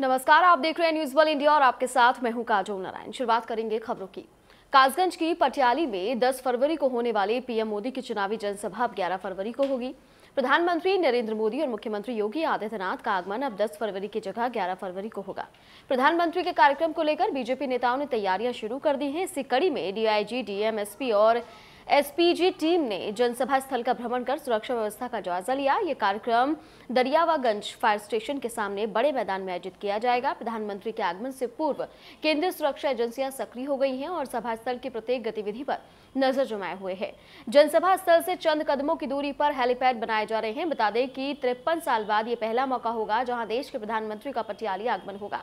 नमस्कार, आप देख रहे हैं न्यूज़ वन इंडिया और आपके साथ मैं हूँ काजोल नारायण। शुरुआत करेंगे खबरों की। कासगंज की पटियाली में 10 फरवरी को होने वाली पीएम मोदी की चुनावी जनसभा अब 11 फरवरी को होगी। प्रधानमंत्री नरेंद्र मोदी और मुख्यमंत्री योगी आदित्यनाथ का आगमन अब 10 फरवरी की जगह 11 फरवरी को होगा। प्रधानमंत्री के कार्यक्रम को लेकर बीजेपी नेताओं ने तैयारियाँ शुरू कर दी हैं। इसी कड़ी में डीआईजी डीएम एसपी और एसपीजी टीम ने जनसभा स्थल का भ्रमण कर सुरक्षा व्यवस्था का जायजा लिया। ये कार्यक्रम दरियावागंज फायर स्टेशन के सामने बड़े मैदान में आयोजित किया जाएगा। प्रधानमंत्री के आगमन से पूर्व केंद्रीय सुरक्षा एजेंसियाँ सक्रिय हो गई हैं और सभा स्थल की प्रत्येक गतिविधि पर नज़र जमाए हुए हैं। जनसभा स्थल से चंद कदमों की दूरी पर हेलीपैड बनाए जा रहे हैं। बता दें कि तिरपन साल बाद ये पहला मौका होगा जहाँ देश के प्रधानमंत्री का पटियाली आगमन होगा।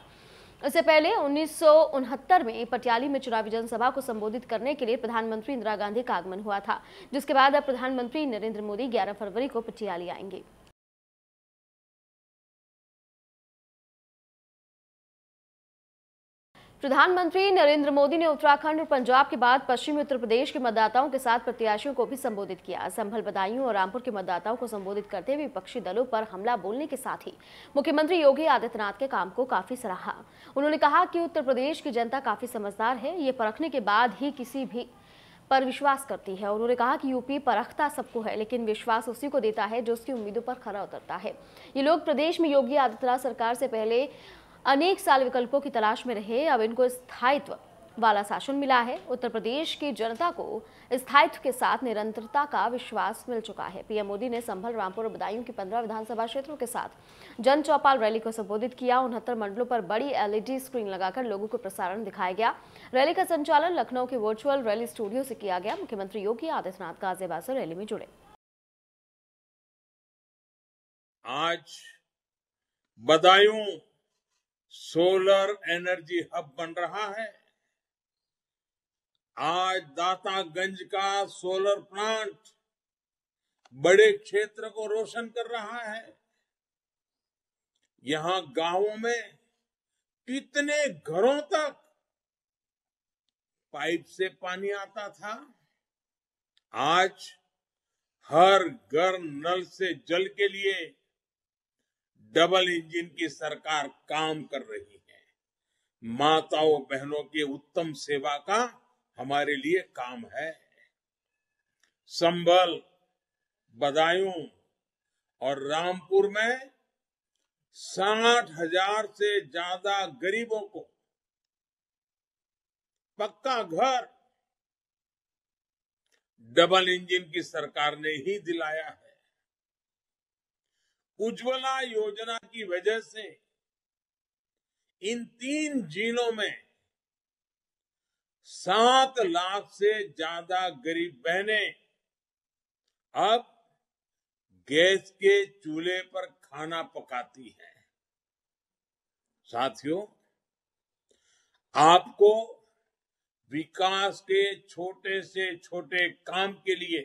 इससे पहले उन्नीस सौ उनहत्तर में पटियाली में चुनावी जनसभा को संबोधित करने के लिए प्रधानमंत्री इंदिरा गांधी का आगमन हुआ था, जिसके बाद अब प्रधानमंत्री नरेंद्र मोदी 11 फरवरी को पटियाली आएँगे। प्रधानमंत्री नरेंद्र मोदी ने उत्तराखंड और पंजाब के बाद पश्चिमी उत्तर प्रदेश के मतदाताओं के साथ प्रत्याशियों को भी संबोधित किया। संभल बदायूं और रामपुर के मतदाताओं को संबोधित करते हुए विपक्षी दलों पर हमला बोलने के साथ ही मुख्यमंत्री योगी आदित्यनाथ के काम को काफ़ी सराहा। उन्होंने कहा कि उत्तर प्रदेश की जनता काफ़ी समझदार है, ये परखने के बाद ही किसी भी पर विश्वास करती है। उन्होंने कहा कि यूपी परखता सबको है, लेकिन विश्वास उसी को देता है जो उसकी उम्मीदों पर खरा उतरता है। ये लोग प्रदेश में योगी आदित्यनाथ सरकार से पहले अनेक साल विकल्पों की तलाश में रहे, अब इनको स्थायित्व वाला शासन मिला है। उत्तर प्रदेश की जनता को स्थायित्व के साथ निरंतरता का विश्वास मिल चुका है। पीएम मोदी ने संभल, रामपुर और बदायूं की पंद्रह विधानसभा क्षेत्रों के साथ जन चौपाल रैली को संबोधित किया। उनहत्तर मंडलों पर बड़ी एलईडी स्क्रीन लगाकर लोगों को प्रसारण दिखाया गया। रैली का संचालन लखनऊ के वर्चुअल रैली स्टूडियो से किया गया। मुख्यमंत्री योगी आदित्यनाथ गाजियाबाद से रैली में जुड़े। आज बदायूं सोलर एनर्जी हब बन रहा है। आज दातागंज का सोलर प्लांट बड़े क्षेत्र को रोशन कर रहा है। यहाँ गाँवों में कितने घरों तक पाइप से पानी आता था। आज हर घर नल से जल के लिए डबल इंजन की सरकार काम कर रही है। माताओं बहनों की उत्तम सेवा का हमारे लिए काम है। संभल बदायूं और रामपुर में साठ हज़ार से ज़्यादा गरीबों को पक्का घर डबल इंजन की सरकार ने ही दिलाया है। उज्ज्वला योजना की वजह से इन तीन जिलों में सात लाख से ज़्यादा गरीब बहनें अब गैस के चूल्हे पर खाना पकाती हैं। साथियों, आपको विकास के छोटे से छोटे काम के लिए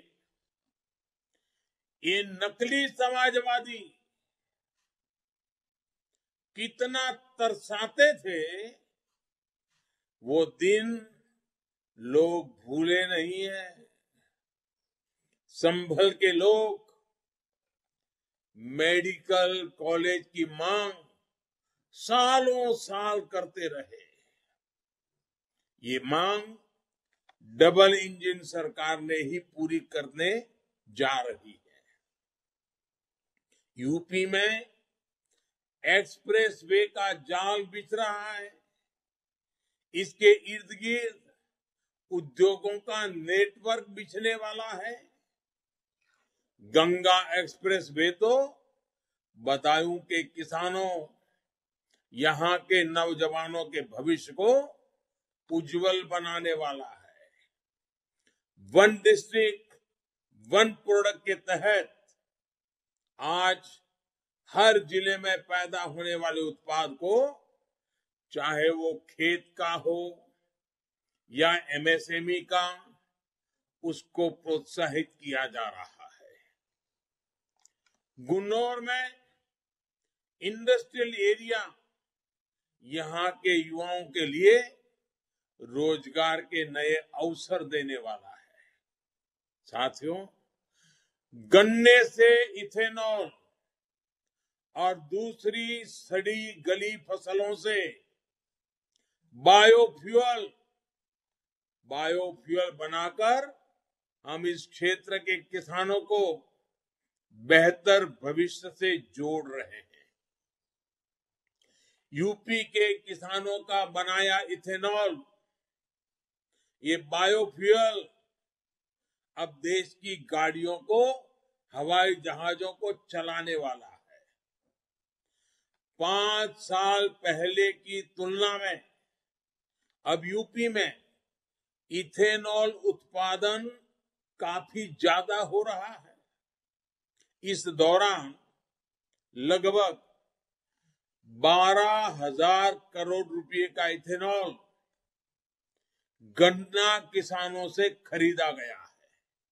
ये नकली समाजवादी कितना तरसाते थे, वो दिन लोग भूले नहीं है। संभल के लोग, मेडिकल कॉलेज की मांग सालों साल करते रहे। ये मांग डबल इंजन सरकार ने ही पूरी करने जा रही है। यूपी में एक्सप्रेस वे का जाल बिछ रहा है। इसके इर्द गिर्द उद्योगों का नेटवर्क बिछने वाला है। गंगा एक्सप्रेस वे तो बदायूं के किसानों, यहाँ के नौजवानों के भविष्य को उज्जवल बनाने वाला है। वन डिस्ट्रिक्ट, वन प्रोडक्ट के तहत आज हर ज़िले में पैदा होने वाले उत्पाद को, चाहे वो खेत का हो या एमएसएमई का, उसको प्रोत्साहित किया जा रहा है। गुन्नौर में इंडस्ट्रियल एरिया यहाँ के युवाओं के लिए रोज़गार के नए अवसर देने वाला है। साथियों, गन्ने से इथेनॉल और दूसरी सड़ी गली फ़सलों से। बायोफ्यूल बायोफ्यूल बनाकर हम इस क्षेत्र के किसानों को बेहतर भविष्य से जोड़ रहे हैं। यूपी के किसानों का बनाया इथेनॉल, ये बायोफ्यूल अब देश की गाड़ियों को, हवाई जहाजों को चलाने वाला पाँच साल पहले की तुलना में अब यूपी में इथेनॉल उत्पादन काफ़ी ज़्यादा हो रहा है। इस दौरान लगभग बारह हज़ार करोड़ रुपए का इथेनॉल गन्ना किसानों से खरीदा गया है।